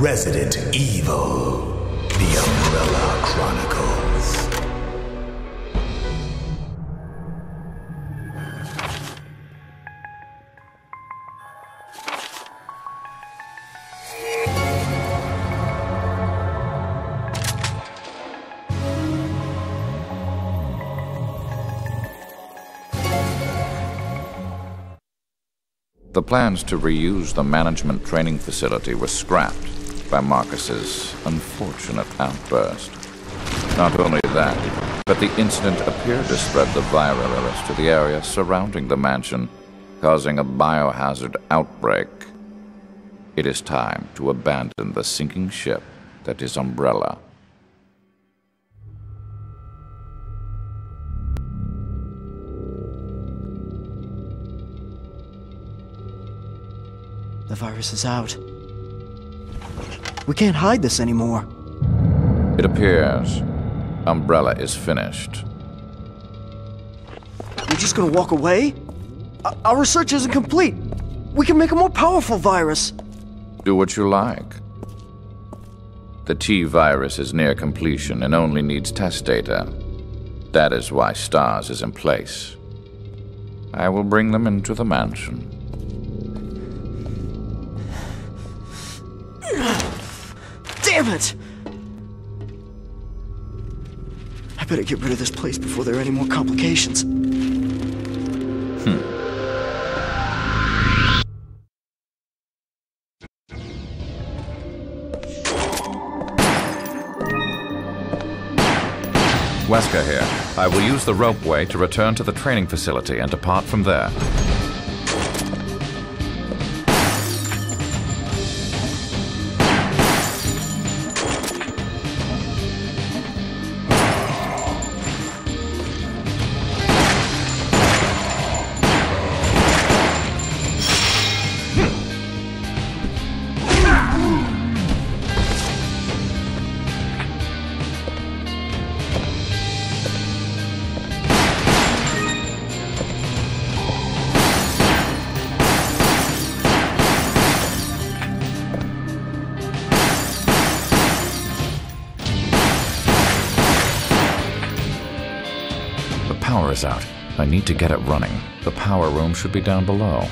Resident Evil The Umbrella Chronicles. The plans to reuse the management training facility were scrapped by Marcus's unfortunate outburst. Not only that, but the incident appeared to spread the viral virus to the area surrounding the mansion, causing a biohazard outbreak. It is time to abandon the sinking ship that is Umbrella. The virus is out. We can't hide this anymore. It appears Umbrella is finished. We're just gonna walk away? Our research isn't complete. We can make a more powerful virus. Do what you like. The T virus is near completion and only needs test data. That is why STARS is in place. I will bring them into the mansion. Damn it! I better get rid of this place before there are any more complications. Hmm. Wesker here. I will use the ropeway to return to the training facility and depart from there. The power is out. I need to get it running. The power room should be down below.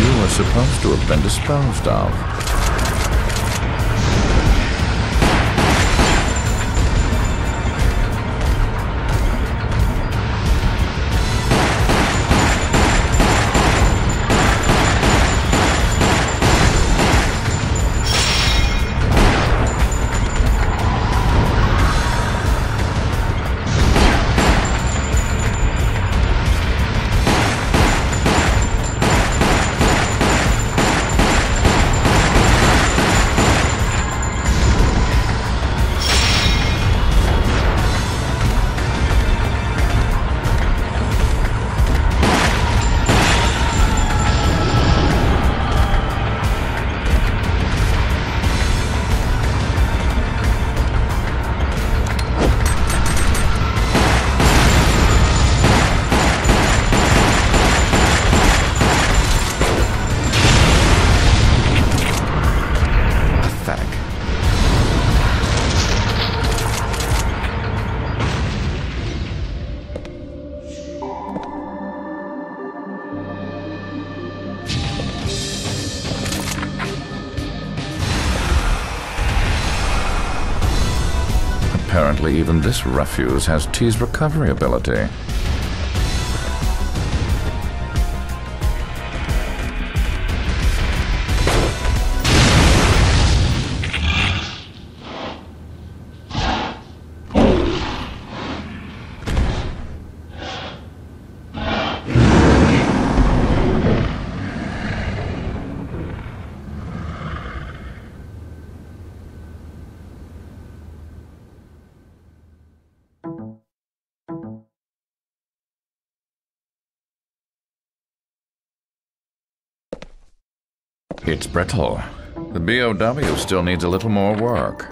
You were supposed to have been disposed of. Apparently, even this refuse has T's recovery ability. It's brittle. The BOW still needs a little more work.